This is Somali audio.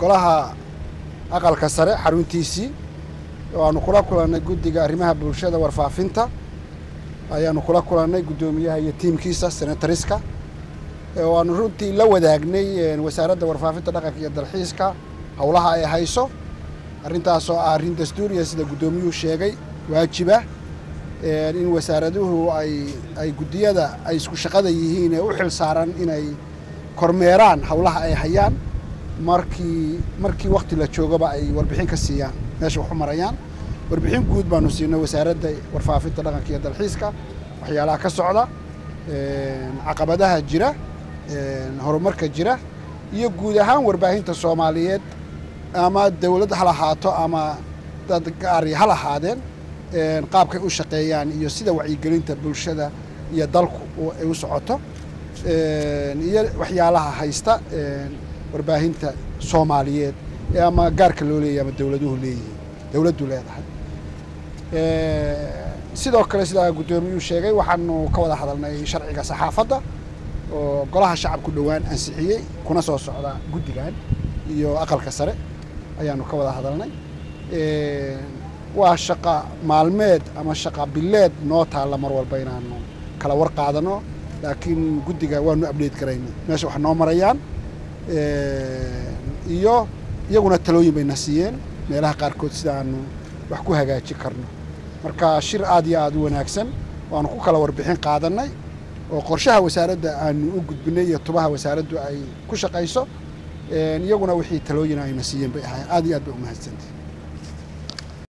golaha aqalka sare xaruntiisii waanu kula kulannay guddiga arrimaha bulshada warfaafinta. Ayaanu kula kulannay guddoomiyaha iyo tiimkiisa senatariska waanu runtii la wadaagnay wasaaradda warfaafinta dhaqanka iyo dalxiiska howlaha ay hayso. Arrintaasoo ah arrin dastuuriya sida guddoomiyuhu sheegay waajiba. In wasaaraduhu ay ay guddiyada ay isku shaqada yihiin ee u xil saaran inay kormeeraan howlaha ay hayaan markii markii wakti la joogaba ay warbixin ka siiyaan meesha wax u marayaan. Warbixin guud baanu siinay wasaaradda warfaafinta dhaqanka iyo dalxiiska. Waxyaalaha ka socda caqabadaha jira horumarka jira iyo guud ahaan warbaahinta soomaaliyeed ama dawlad ha lahaato ama dad gaari ha lahaadeen qaabkay u shaqeeyaan iyo sida wacyigelinta bulshada iyo dalku ay u socoto. Iyo waxyaalaha haysta warbaahinta soomaaliyeed ee ama gaarka loo leeyahy ama dawladuhu leeyihiin dawladdu leedahay. Sidoo kale sidaa guddoomiyuu sheegay waxaanu ka wada hadalnay sharciga saxaafadda oo golaha shacabku dhowaan ansixiyey kuna soo socda guddigan iyo aqalka sare ayaanu ka wada hadalnay. Waa shaqa maalmeed ama shaqa bileed noo taalla mar walba inaanu kala war qaadano laakiin guddiga waanu abdhate garaynay meesha wax noo marayaan iyo iyaguna talooyin bayna siiyeen meelaha qaarkood sida aanu wax ku hagaaji karno. Marka shir aad iyo aad u wanaagsan waanu ku kala warbixin qaadannay oo qorshaha wasaaradda aanu u gudbinay iyo tubaha wasaaraddu ay ku shaqayso iyaguna wixii talooyin ayna siiyeen bay ahayn aad iyo aad bay umahadsantahy